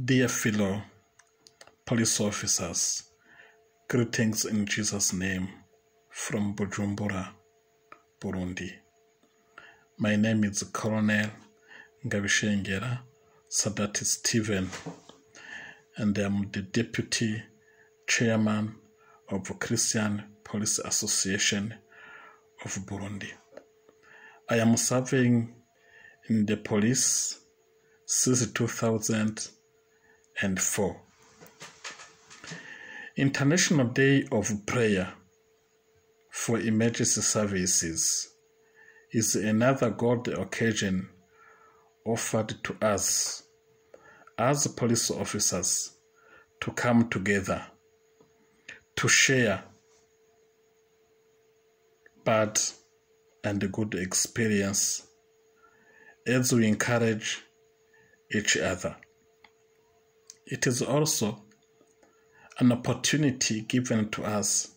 Dear fellow police officers, greetings in Jesus' name from Bujumbura, Burundi. My name is Colonel Ngabishengera Sadate Stephen, and I'm the Deputy Chairman of Christian Police Association of Burundi. I am serving in the police since 2004. International Day of Prayer for Emergency Services is another God occasion offered to us as police officers to come together to share bad and good experience as we encourage each other. It is also an opportunity given to us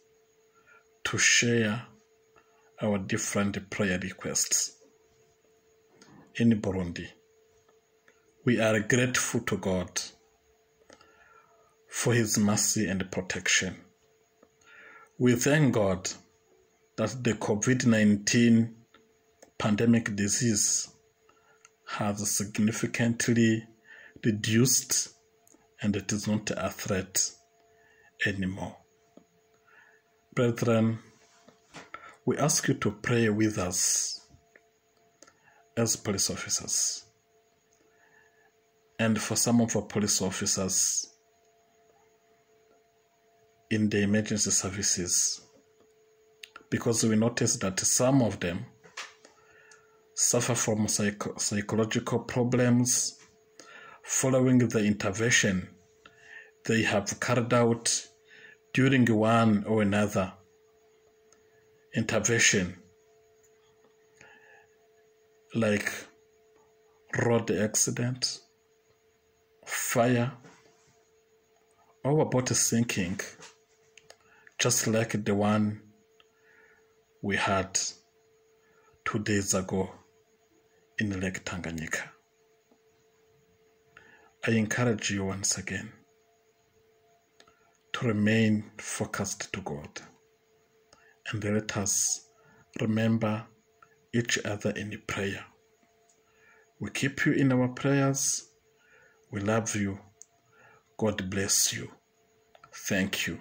to share our different prayer requests. In Burundi, we are grateful to God for His mercy and protection. We thank God that the COVID 19 pandemic disease has significantly reduced and it is not a threat anymore. Brethren, we ask you to pray with us as police officers. And for some of our police officers in the emergency services, because we notice that some of them suffer from psych- psychological problems following the intervention they have carried out during one or another intervention, like road accident, fire, or boat sinking, just like the one we had two days ago in Lake Tanganyika. I encourage you once again to remain focused to God and let us remember each other in prayer. We keep you in our prayers. We love you. God bless you. Thank you.